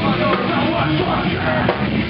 I Thank you.